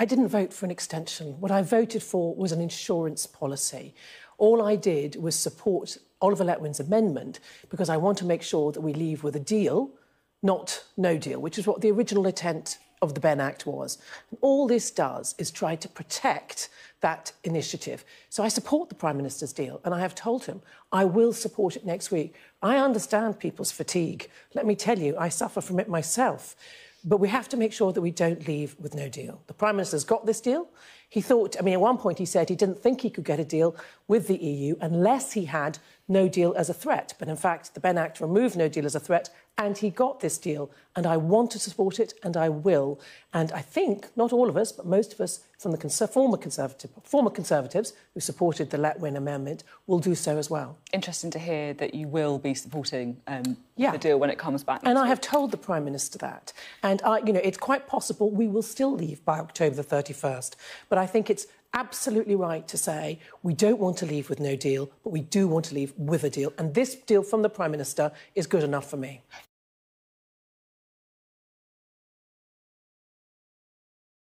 I didn't vote for an extension. What I voted for was an insurance policy. All I did was support Oliver Letwin's amendment because I want to make sure that we leave with a deal, not no deal, which is what the original intent of the Benn Act was. And all this does is try to protect that initiative. So I support the Prime Minister's deal, and I have told him I will support it next week. I understand people's fatigue. Let me tell you, I suffer from it myself. But we have to make sure that we don't leave with no deal. The Prime Minister's got this deal. He thought, I mean, at one point he said he didn't think he could get a deal with the EU unless he had no deal as a threat. But in fact, the Benn Act removed no deal as a threat, and he got this deal. And I want to support it, and I will. And I think not all of us, but most of us from the conser- former, conservative, former Conservatives who supported the Letwin Amendment will do so as well. Interesting to hear that you will be supporting um, Yeah. the deal when it comes back. And next I have told the Prime Minister that. And, I, you know, it's quite possible we will still leave by October the 31st. But I think it's absolutely right to say we don't want to leave with no deal, but we do want to leave with a deal. And this deal from the Prime Minister is good enough for me.